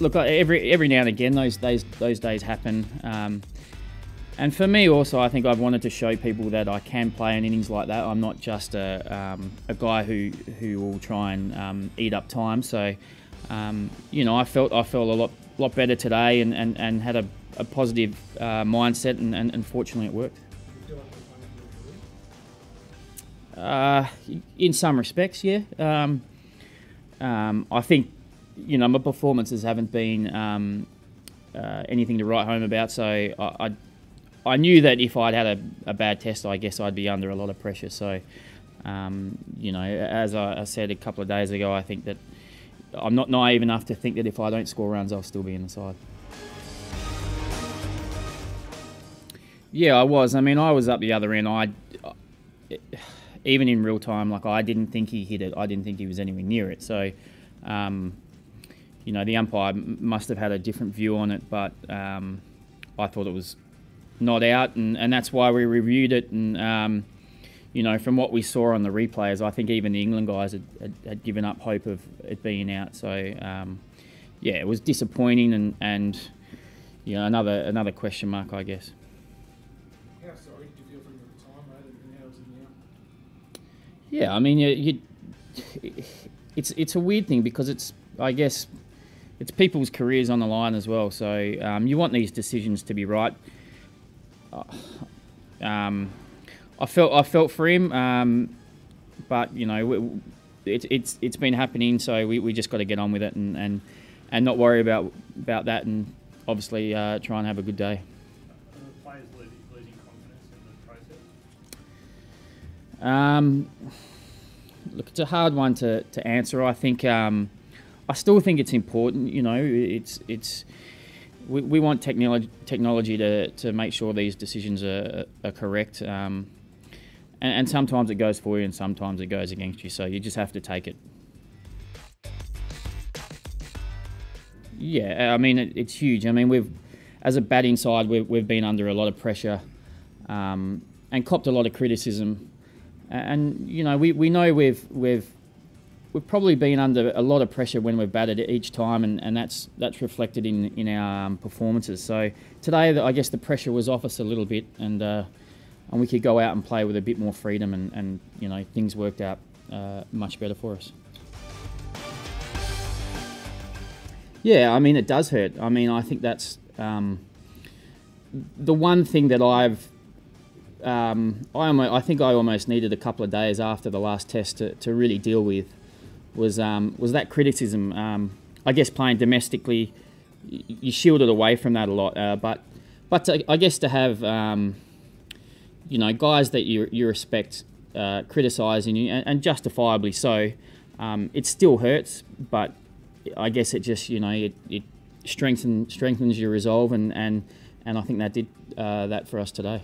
look, every every now and again, those days those days happen. Um, and for me, also, I think I've wanted to show people that I can play in innings like that. I'm not just a, um, a guy who who will try and um, eat up time. So, um, you know, I felt I felt a lot lot better today and, and, and had a, a positive uh, mindset, and, and, and fortunately, it worked. Uh, in some respects, yeah. Um, um, I think you know my performances haven't been um, uh, anything to write home about. So I, I, I knew that if I'd had a, a, bad test, I guess I'd be under a lot of pressure. So um, you know, as I, I, said a couple of days ago, I think that I'm not naive enough to think that if I don't score runs, I'll still be in the side. Yeah, I was. I mean, I was up the other end. I even in real time, like I didn't think he hit it. I didn't think he was anywhere near it. So, um, you know, the umpire must have had a different view on it, but um, I thought it was not out, and, and that's why we reviewed it. And um, you know, from what we saw on the replays, I think even the England guys had, had, had given up hope of it being out. So, um, yeah, it was disappointing, and and you know, another another question mark, I guess. Yeah, I mean, you, you, it's it's a weird thing because it's I guess it's people's careers on the line as well. So um, you want these decisions to be right. Uh, um, I felt I felt for him, um, but you know it, it's it's been happening, so we, we just got to get on with it and, and and not worry about about that, and obviously uh, try and have a good day. Um, look, it's a hard one to, to answer. I think um, I still think it's important. You know, it's it's we, we want technology technology to, to make sure these decisions are, are correct. Um, and, and sometimes it goes for you, and sometimes it goes against you. So you just have to take it. Yeah, I mean it, it's huge. I mean we've as a batting side we've, we've been under a lot of pressure um, and copped a lot of criticism and you know we, we know we've we've we've probably been under a lot of pressure when we've batted each time, and, and that's that's reflected in in our um, performances. So today, I guess the pressure was off us a little bit, and uh, and we could go out and play with a bit more freedom, and, and you know things worked out uh, much better for us. Yeah, I mean it does hurt. I mean I think that's um, the one thing that I've um, I, almost, I think I almost needed a couple of days after the last test to, to really deal with was um, was that criticism. Um, I guess playing domestically, you shielded away from that a lot. Uh, but but to, I guess to have um, you know guys that you you respect uh, criticising you and, and, justifiably so, um, it still hurts. But I guess it just you know it, it strengthens strengthens your resolve and and and I think that did uh, that for us today.